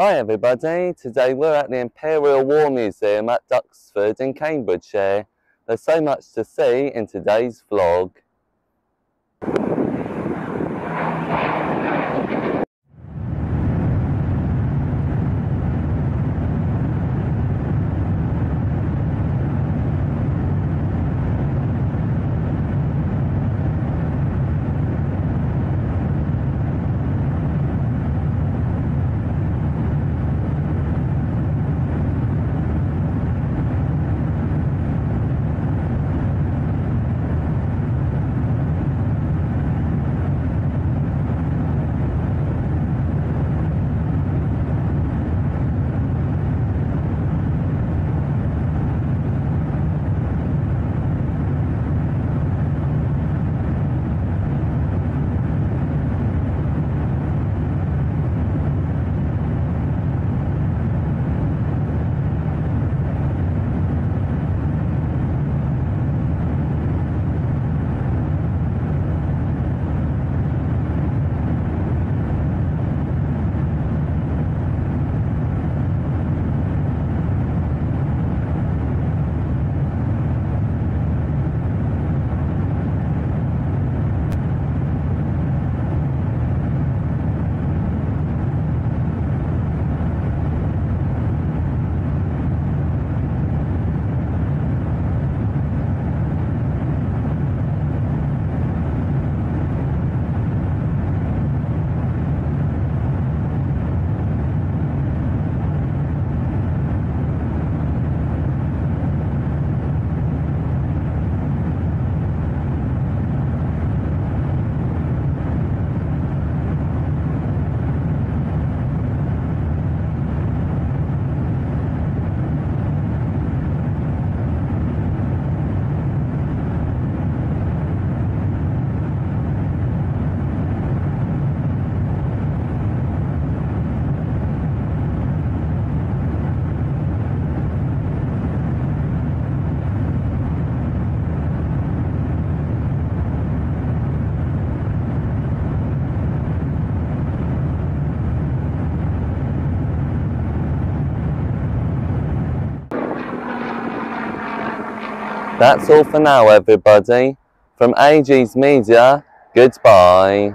Hi everybody, today we're at the Imperial War Museum at Duxford in Cambridgeshire. There's so much to see in today's vlog. That's all for now everybody. From AG's Media, goodbye.